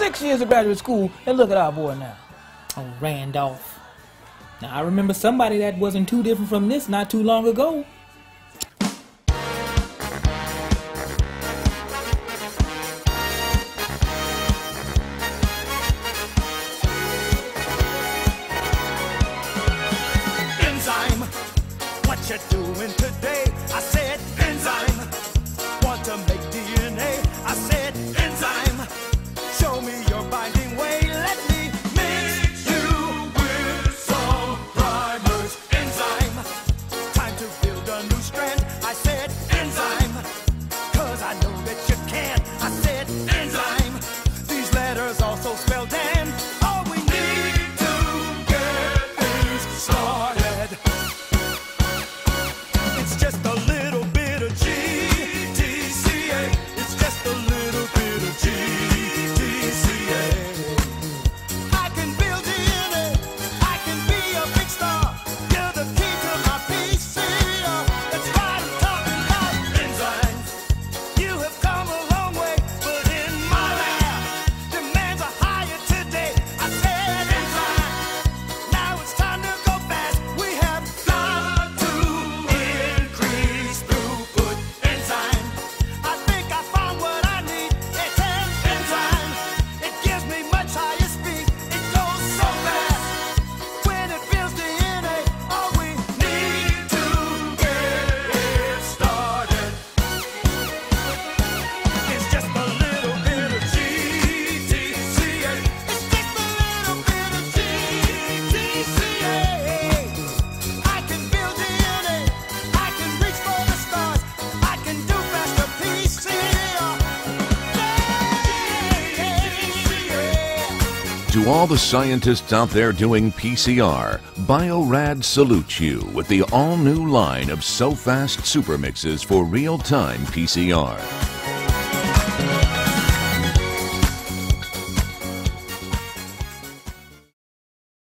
six years of graduate school, and look at our boy now. Oh, Randolph. Now, I remember somebody that wasn't too different from this not too long ago. Enzyme, what you doing today? To all the scientists out there doing PCR, Biorad salutes you with the all new line of SsoFast Supermixes for real time PCR.